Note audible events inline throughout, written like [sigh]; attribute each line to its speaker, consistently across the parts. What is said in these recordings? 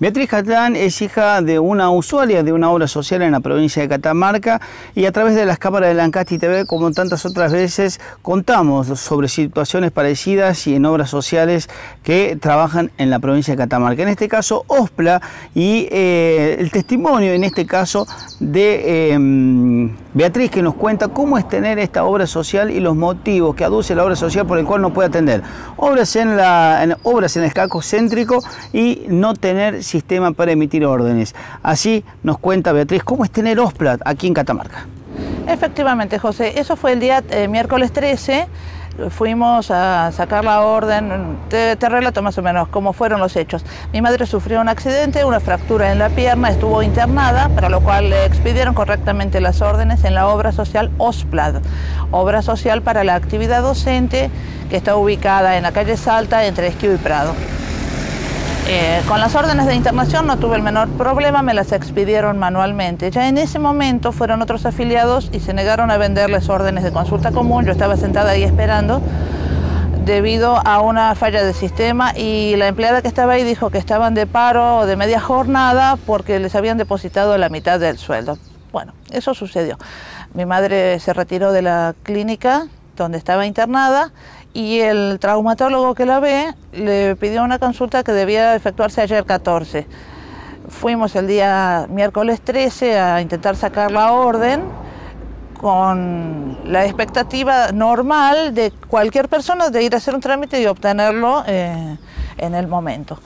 Speaker 1: Beatriz Catlán es hija de una usuaria de una obra social en la provincia de Catamarca y a través de las cámaras de Lancasti TV, como tantas otras veces, contamos sobre situaciones parecidas y en obras sociales que trabajan en la provincia de Catamarca. En este caso, OSPLA y eh, el testimonio, en este caso, de em, Beatriz, que nos cuenta cómo es tener esta obra social y los motivos que aduce la obra social por el cual no puede atender. Obras en, la, obras en el casco céntrico y no tener sistema para emitir órdenes. Así nos cuenta Beatriz cómo es tener OSPLAT aquí en Catamarca.
Speaker 2: Efectivamente, José, eso fue el día eh, miércoles 13 fuimos a sacar la orden, te, relato más o menos cómo fueron los hechos. Mi madre sufrió un accidente, una fractura en la pierna, estuvo internada, para lo cual le expidieron correctamente las órdenes en la obra social OSPLAD, obra social para la actividad docente que está ubicada en la calle Salta entre Esquivo y Prado. Eh, con las órdenes de internación no tuve el menor problema, me las expidieron manualmente. Ya en ese momento fueron otros afiliados y se negaron a venderles órdenes de consulta común. Yo estaba sentada ahí esperando debido a una falla de sistema y la empleada que estaba ahí dijo que estaban de paro o de media jornada porque les habían depositado la mitad del sueldo. Bueno, eso sucedió. Mi madre se retiró de la clínica donde estaba internada y el traumatólogo que la ve le pidió una consulta que debía efectuarse ayer 14. Fuimos el día miércoles 13 a intentar sacar la orden con la expectativa normal de cualquier persona de ir a hacer un trámite y obtenerlo eh, en el momento.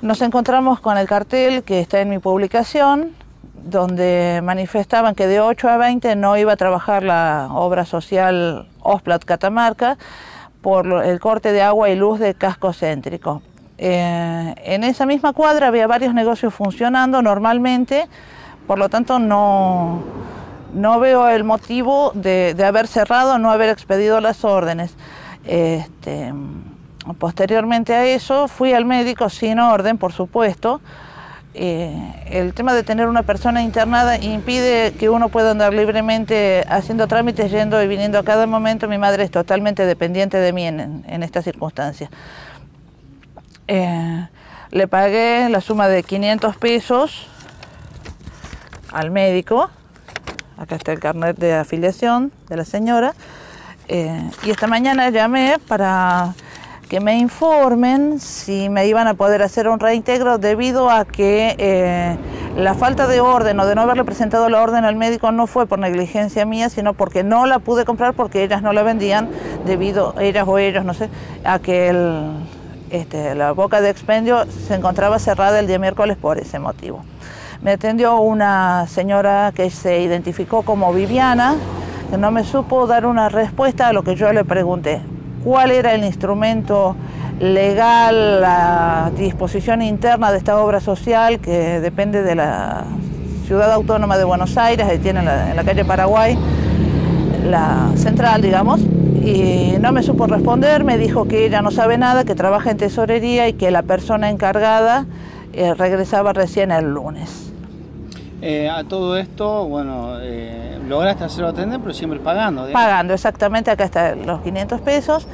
Speaker 2: Nos encontramos con el cartel que está en mi publicación, donde manifestaban que de 8 a 20 no iba a trabajar la obra social Osplat Catamarca, por el corte de agua y luz de casco céntrico. Eh, en esa misma cuadra había varios negocios funcionando normalmente, por lo tanto no, no veo el motivo de, haber cerrado, no haber expedido las órdenes. Este, posteriormente a eso fui al médico sin orden, por supuesto, eh, el tema de tener una persona internada impide que uno pueda andar libremente haciendo trámites, yendo y viniendo a cada momento. Mi madre es totalmente dependiente de mí en, esta circunstancia. Eh, le pagué la suma de 500 pesos al médico. Acá está el carnet de afiliación de la señora. Eh, y esta mañana llamé para que me informen si me iban a poder hacer un reintegro debido a que eh, la falta de orden o de no haberle presentado la orden al médico no fue por negligencia mía, sino porque no la pude comprar porque ellas no la vendían debido, ellas o ellos, no sé, a que este, la boca de expendio se encontraba cerrada el día miércoles por ese motivo. Me atendió una señora que se identificó como Viviana, que no me supo dar una respuesta a lo que yo le pregunté cuál era el instrumento legal, la disposición interna de esta obra social que depende de la Ciudad Autónoma de Buenos Aires, ahí tiene en la, calle Paraguay, la central, digamos, y no me supo responder, me dijo que ella no sabe nada, que trabaja en tesorería y que la persona encargada eh, regresaba recién el lunes.
Speaker 1: Eh, a todo esto, bueno, eh, lograste hacerlo atender, pero siempre pagando.
Speaker 2: Pagando, exactamente, acá están los 500 pesos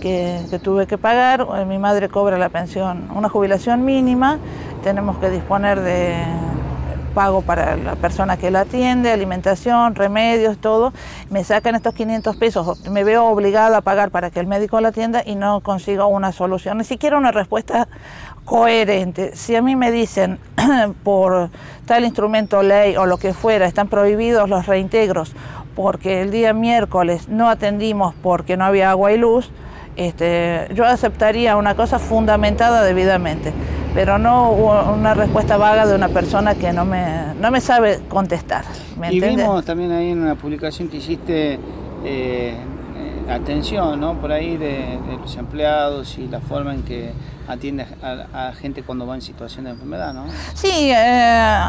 Speaker 2: que, tuve que pagar. Eh, mi madre cobra la pensión, una jubilación mínima, tenemos que disponer de pago para la persona que la atiende, alimentación, remedios, todo. Me sacan estos 500 pesos, me veo obligada a pagar para que el médico la atienda y no consigo una solución, ni siquiera una respuesta coherente. Si a mí me dicen [clears throat] por tal instrumento, ley o lo que fuera, están prohibidos los reintegros porque el día miércoles no atendimos porque no había agua y luz, este, yo aceptaría una cosa fundamentada debidamente, pero no una respuesta vaga de una persona que no me, no me sabe contestar.
Speaker 1: y vimos también ahí en una publicación que hiciste eh, atención ¿no? por ahí de, los empleados y la forma en que atiende a, gente cuando va en situación de enfermedad, ¿no?
Speaker 2: Sí, eh,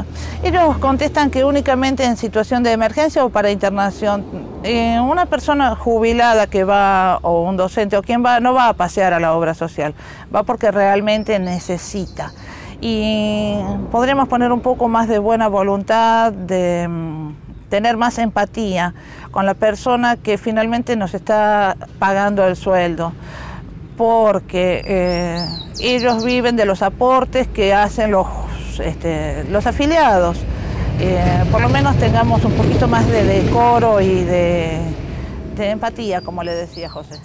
Speaker 2: ellos contestan que únicamente en situación de emergencia o para internación. Eh, una persona jubilada que va, o un docente o quien va, no va a pasear a la obra social, va porque realmente necesita. Y podríamos poner un poco más de buena voluntad, de mm, tener más empatía con la persona que finalmente nos está pagando el sueldo. porque eh, ellos viven de los aportes que hacen los, este, los afiliados. Eh, por lo menos tengamos un poquito más de decoro y de, empatía, como le decía José.